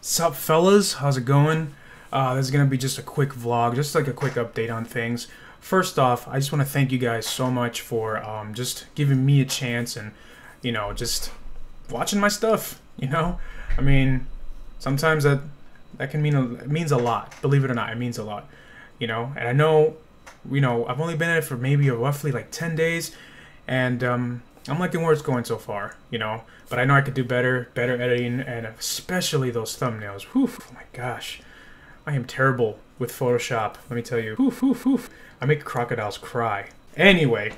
Sup, fellas? How's it going? Uh, this is gonna be just a quick vlog, just like a quick update on things. First off, I just want to thank you guys so much for um, just giving me a chance and, you know, just watching my stuff. You know, I mean, sometimes that that can mean a, it means a lot. Believe it or not, it means a lot. You know, and I know, you know, I've only been in it for maybe roughly like ten days, and um, I'm liking where it's going so far. You know, but I know I could do better, better editing, and especially those thumbnails. Whew, oh my gosh, I am terrible with Photoshop. Let me tell you. Whew, whew, whew. I make crocodiles cry. Anyway,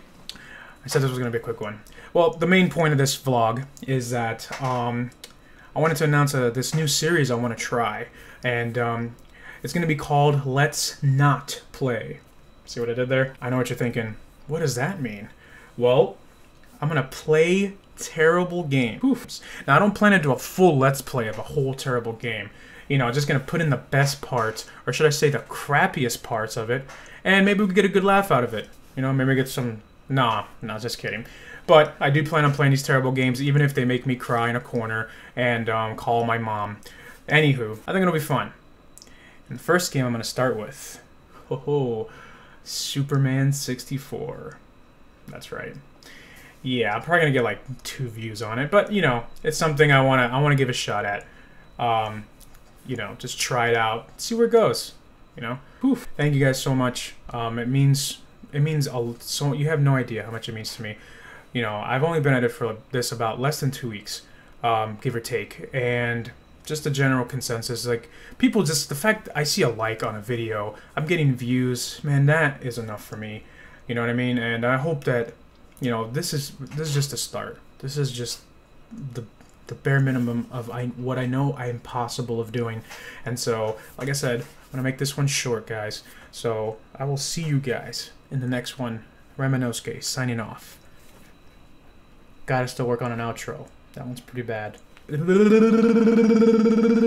I said this was gonna be a quick one. Well, the main point of this vlog is that um, I wanted to announce uh, this new series I want to try, and um, it's going to be called Let's Not Play. See what I did there? I know what you're thinking. What does that mean? Well, I'm going to play terrible games. Oof. Now, I don't plan to do a full Let's Play of a whole terrible game. You know, I'm just going to put in the best parts, or should I say the crappiest parts of it, and maybe we get a good laugh out of it. You know, maybe get some... Nah, nah, just kidding. But I do plan on playing these terrible games, even if they make me cry in a corner and um, call my mom. Anywho, I think it'll be fun. And the first game I'm going to start with, ho ho, Superman 64. That's right. Yeah, I'm probably gonna get like two views on it, but you know, it's something I wanna I wanna give a shot at. Um, you know, just try it out, see where it goes. You know, Oof. thank you guys so much. Um, it means it means a, so you have no idea how much it means to me you know, I've only been at it for this about less than two weeks, um, give or take, and just a general consensus, like people just the fact I see a like on a video, I'm getting views, man, that is enough for me. You know what I mean? And I hope that, you know, this is this is just a start. This is just the the bare minimum of I, what I know I am possible of doing. And so, like I said, I'm gonna make this one short, guys. So I will see you guys in the next one. Ramonosuke signing off. Gotta still work on an outro. That one's pretty bad.